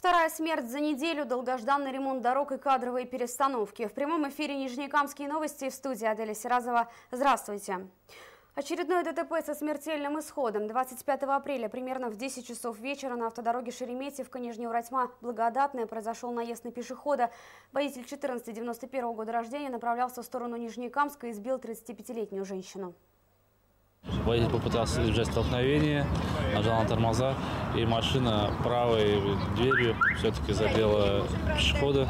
Вторая смерть за неделю, долгожданный ремонт дорог и кадровые перестановки. В прямом эфире Нижнекамские новости в студии Аделя Сиразова. Здравствуйте. Очередное ДТП со смертельным исходом. 25 апреля примерно в 10 часов вечера на автодороге Шереметьевка-Нижнеуральтьма Благодатная произошел наезд на пешехода. Водитель 1491 года рождения направлялся в сторону Нижнекамска и сбил 35-летнюю женщину. Водитель попытался избежать столкновения, нажал на тормоза, и машина правой дверью все-таки задела пешехода.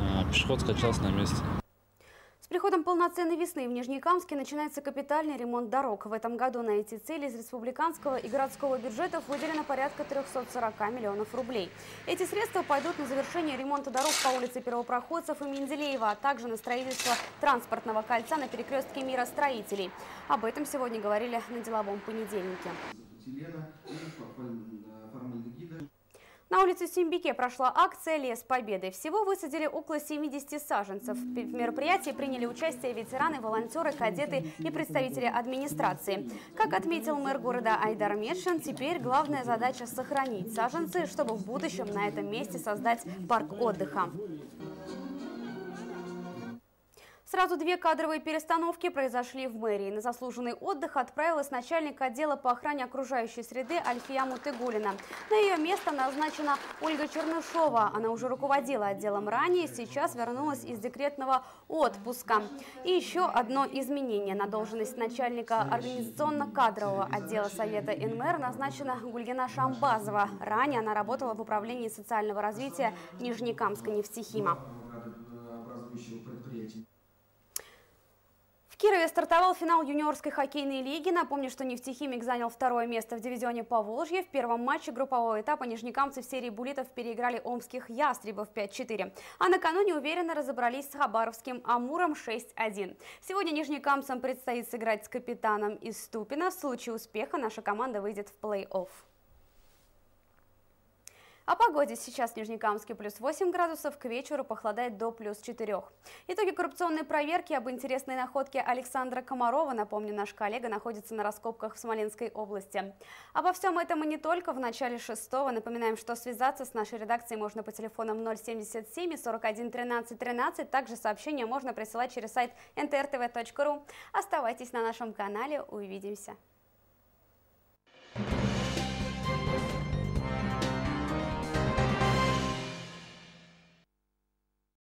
Э, пешеход скачался на месте. Приходом полноценной весны в Нижнекамске начинается капитальный ремонт дорог. В этом году на эти цели из республиканского и городского бюджетов выделено порядка 340 миллионов рублей. Эти средства пойдут на завершение ремонта дорог по улице Первопроходцев и Менделеева, а также на строительство транспортного кольца на перекрестке мира строителей. Об этом сегодня говорили на деловом понедельнике. На улице Симбике прошла акция «Лес Победы». Всего высадили около 70 саженцев. В мероприятии приняли участие ветераны, волонтеры, кадеты и представители администрации. Как отметил мэр города Айдар Медшин, теперь главная задача – сохранить саженцы, чтобы в будущем на этом месте создать парк отдыха. Сразу две кадровые перестановки произошли в мэрии. На заслуженный отдых отправилась начальник отдела по охране окружающей среды Альфия Мутыгулина. На ее место назначена Ольга Чернышова. Она уже руководила отделом ранее, сейчас вернулась из декретного отпуска. И еще одно изменение. На должность начальника организационно-кадрового отдела Совета НМР назначена Гульгина Шамбазова. Ранее она работала в управлении социального развития Нижнекамска нефтехима. Кирове стартовал финал юниорской хоккейной лиги. Напомню, что нефтехимик занял второе место в дивизионе Поволжье. В первом матче группового этапа нижнекамцы в серии буллитов переиграли омских ястребов 5-4. А накануне уверенно разобрались с хабаровским Амуром 6-1. Сегодня нижнекамцам предстоит сыграть с капитаном из Ступина. В случае успеха наша команда выйдет в плей-офф. О погоде сейчас в Нижнекамске плюс 8 градусов, к вечеру похолодает до плюс 4. Итоги коррупционной проверки об интересной находке Александра Комарова, напомню, наш коллега находится на раскопках в Смоленской области. Обо всем этом и не только в начале шестого. Напоминаем, что связаться с нашей редакцией можно по телефонам 077 41 13 13. Также сообщения можно присылать через сайт ntrtv.ru. Оставайтесь на нашем канале. Увидимся.